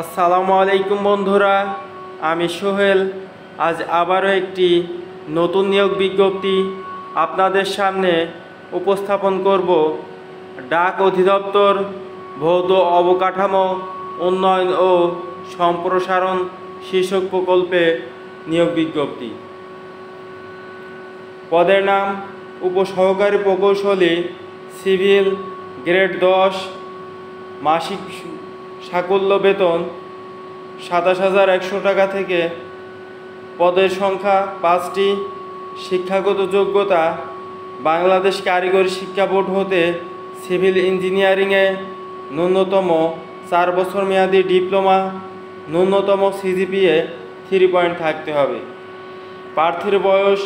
আসসালামু আলাইকুম বন্ধুরা, আমি সোহেল। আজ আবারও একটি নতুন নিয়োগ বিজ্ঞপ্তি আপনাদের সামনে উপস্থাপন করব। ডাক অধিদপ্তর, ভৌত অবকাঠামো, উন্নয়ন ও সম্প্রসারণ শীর্ষক প্রকল্পে নিয়োগ বিজ্ঞপ্তি। পদের নাম, উপসহকারী প্রকৌশলী, সিভিল গ্রেড দশ, মাসিক সাকল্য বেতন সাতাশ হাজার একশো টাকা থেকে পদের সংখ্যা পাঁচটি, শিক্ষাগত যোগ্যতা, বাংলাদেশ কারিগরি শিক্ষা বোর্ড হতে সিভিল ইঞ্জিনিয়ারিংয়ে ন্যূনতম চার বছর মেয়াদি ডিপ্লোমা, ন্যূনতম সিজিপিএ থ্রি পয়েন্ট থাকতে হবে। প্রার্থীর বয়স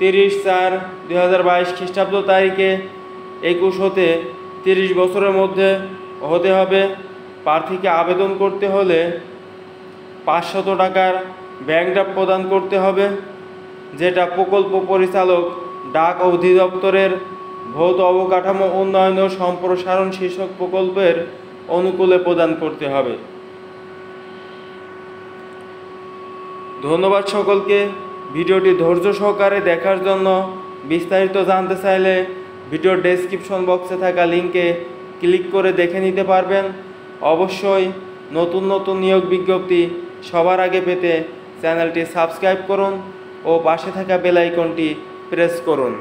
তিরিশ চার দুই হাজার বাইশ খ্রিস্টাব্দ তারিখে একুশ হতে তিরিশ বছরের মধ্যে হতে হবে। প্রার্থীকে আবেদন করতে হলে পাঁচশত টাকার ব্যাংক ড্রাফট প্রদান করতে হবে, যেটা প্রকল্প পরিচালক, ডাক অধিদপ্তরের ভৌত অবকাঠামো উন্নয়ন ও সম্প্রসারণ শীর্ষক প্রকল্পের অনুকূলে প্রদান করতে হবে। ধন্যবাদ সকলকে। ভিডিওটি ধৈর্য সহকারে দেখার জন্য বিস্তারিত জানতে চাইলে ভিডিওর ডেসক্রিপশন বক্সে থাকা লিঙ্কে ক্লিক করে দেখে নিতে পারবেন। অবশ্যই নতুন নতুন নিয়োগ বিজ্ঞপ্তি সবার আগে পেতে চ্যানেলটি সাবস্ক্রাইব করুন ও পাশে থাকা বেল আইকনটি প্রেস করুন।